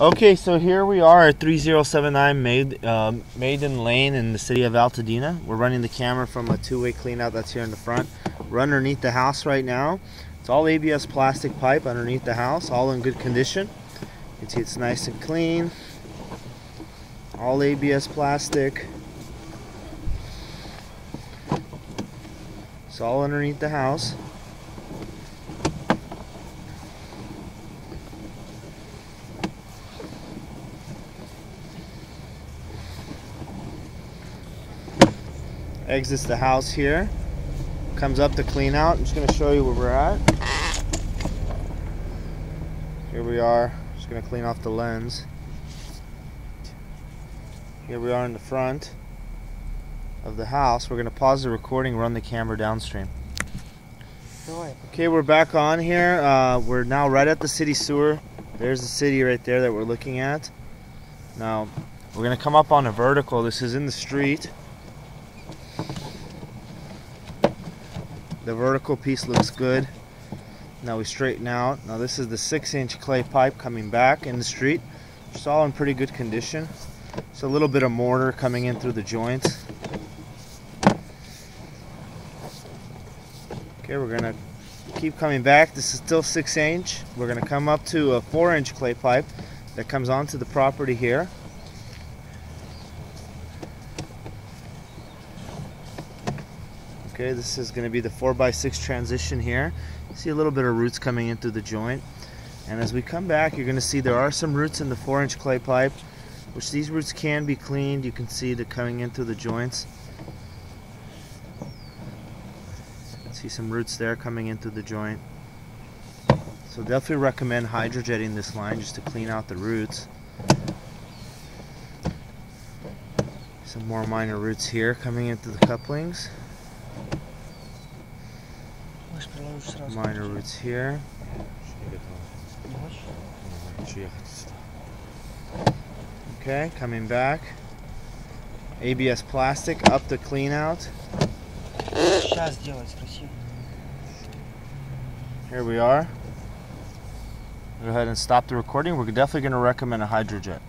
Okay, so here we are at 3079 Maid, uh, Maiden Lane in the city of Altadena. We're running the camera from a two-way cleanout that's here in the front. We're underneath the house right now. It's all ABS plastic pipe underneath the house, all in good condition. You can see it's nice and clean. All ABS plastic. It's all underneath the house. Exits the house here. Comes up to clean out. I'm just gonna show you where we're at. Here we are. Just gonna clean off the lens. Here we are in the front of the house. We're gonna pause the recording run the camera downstream. Okay we're back on here. Uh, we're now right at the city sewer. There's the city right there that we're looking at. Now we're gonna come up on a vertical. This is in the street The vertical piece looks good. Now we straighten out. Now this is the six inch clay pipe coming back in the street. It's all in pretty good condition. It's a little bit of mortar coming in through the joints. Okay, we're gonna keep coming back. This is still six inch. We're gonna come up to a four inch clay pipe that comes onto the property here. Okay, this is going to be the 4x6 transition here. See a little bit of roots coming in through the joint. And as we come back, you're going to see there are some roots in the 4-inch clay pipe, which these roots can be cleaned. You can see it coming in through the joints. See some roots there coming in through the joint. So definitely recommend hydrojetting this line just to clean out the roots. Some more minor roots here coming into the couplings. Minor roots here. Okay, coming back. ABS plastic up the clean out. Here we are. Go ahead and stop the recording. We're definitely going to recommend a hydrojet.